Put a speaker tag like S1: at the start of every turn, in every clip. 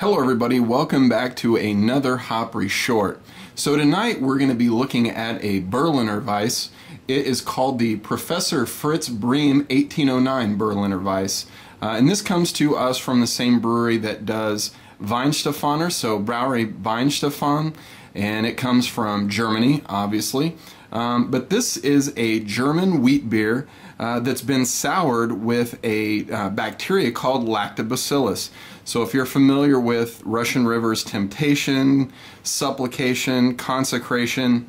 S1: Hello everybody, welcome back to another Hopry Short. So tonight we're going to be looking at a Berliner Weiss. It is called the Professor Fritz Briem 1809 Berliner Weiss. Uh, and this comes to us from the same brewery that does Weihenstephaner, so Brauerei Weihenstephan, and it comes from Germany, obviously. Um, but this is a German wheat beer uh, that's been soured with a uh, bacteria called lactobacillus. So if you're familiar with Russian River's temptation, supplication, consecration,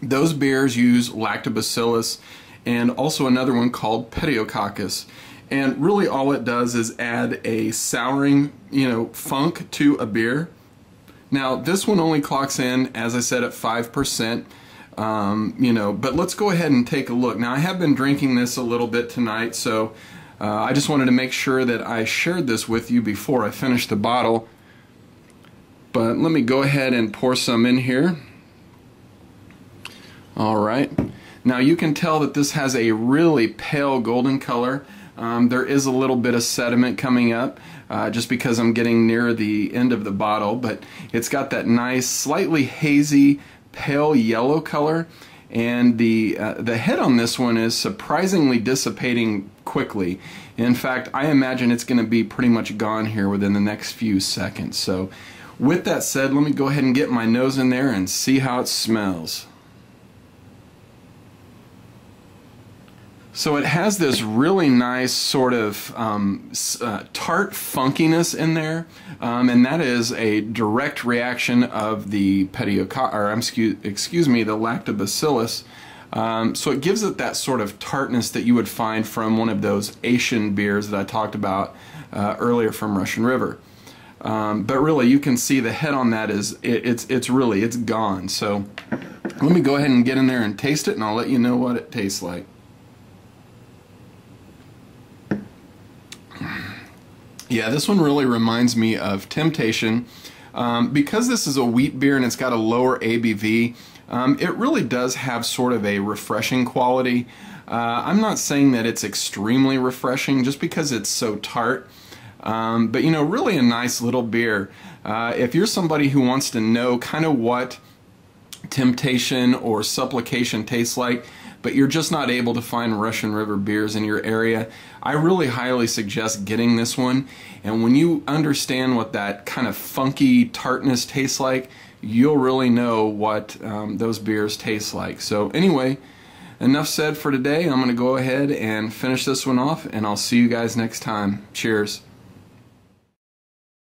S1: those beers use lactobacillus and also another one called pediococcus. And really all it does is add a souring, you know, funk to a beer. Now this one only clocks in, as I said, at 5%. Um, you know, but let's go ahead and take a look. Now I have been drinking this a little bit tonight, so uh, I just wanted to make sure that I shared this with you before I finish the bottle. But let me go ahead and pour some in here. Alright. Now you can tell that this has a really pale golden color. Um, there is a little bit of sediment coming up uh, just because I'm getting near the end of the bottle, but it's got that nice, slightly hazy pale yellow color and the uh, the head on this one is surprisingly dissipating quickly. In fact, I imagine it's going to be pretty much gone here within the next few seconds. So, with that said, let me go ahead and get my nose in there and see how it smells. So it has this really nice sort of um, uh, tart funkiness in there, um, and that is a direct reaction of the pediococcus, or excuse, excuse me, the lactobacillus. Um, so it gives it that sort of tartness that you would find from one of those Asian beers that I talked about uh, earlier from Russian River. Um, but really, you can see the head on that is it, it's it's really it's gone. So let me go ahead and get in there and taste it, and I'll let you know what it tastes like. Yeah, this one really reminds me of Temptation. Um, because this is a wheat beer and it's got a lower ABV, um, it really does have sort of a refreshing quality. Uh, I'm not saying that it's extremely refreshing just because it's so tart. Um, but you know, really a nice little beer. Uh, if you're somebody who wants to know kind of what temptation or supplication tastes like, but you're just not able to find Russian River beers in your area, I really highly suggest getting this one. And when you understand what that kind of funky tartness tastes like, you'll really know what um, those beers taste like. So anyway, enough said for today. I'm going to go ahead and finish this one off, and I'll see you guys next time. Cheers.